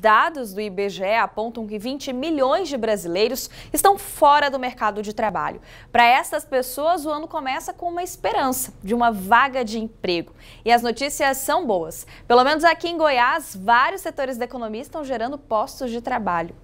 Dados do IBGE apontam que 20 milhões de brasileiros estão fora do mercado de trabalho. Para essas pessoas, o ano começa com uma esperança de uma vaga de emprego. E as notícias são boas. Pelo menos aqui em Goiás, vários setores da economia estão gerando postos de trabalho.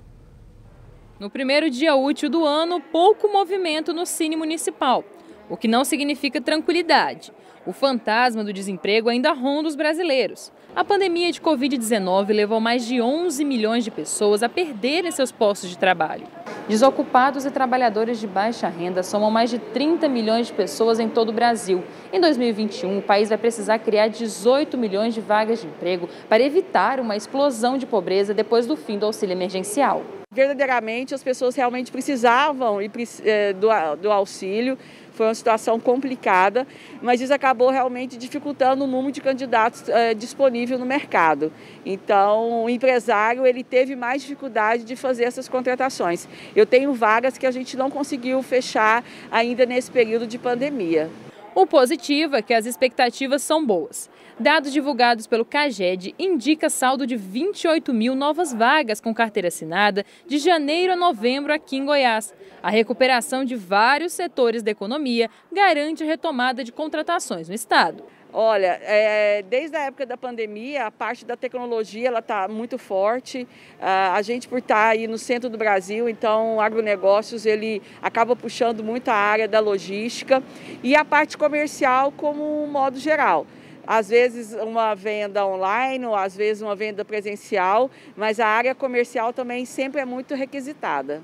No primeiro dia útil do ano, pouco movimento no Cine Municipal, o que não significa tranquilidade. O fantasma do desemprego ainda ronda os brasileiros. A pandemia de Covid-19 levou mais de 11 milhões de pessoas a perderem seus postos de trabalho. Desocupados e trabalhadores de baixa renda somam mais de 30 milhões de pessoas em todo o Brasil. Em 2021, o país vai precisar criar 18 milhões de vagas de emprego para evitar uma explosão de pobreza depois do fim do auxílio emergencial verdadeiramente as pessoas realmente precisavam eh, do auxílio. Foi uma situação complicada, mas isso acabou realmente dificultando o número de candidatos é, disponível no mercado. Então, o empresário ele teve mais dificuldade de fazer essas contratações. Eu tenho vagas que a gente não conseguiu fechar ainda nesse período de pandemia. O positivo é que as expectativas são boas. Dados divulgados pelo CAGED indica saldo de 28 mil novas vagas com carteira assinada de janeiro a novembro aqui em Goiás. A recuperação de vários setores da economia garante a retomada de contratações no estado. Olha, é, desde a época da pandemia, a parte da tecnologia ela está muito forte. a gente por estar tá aí no centro do Brasil, então o agronegócios ele acaba puxando muito a área da logística e a parte comercial como um modo geral às vezes uma venda online, ou às vezes uma venda presencial, mas a área comercial também sempre é muito requisitada.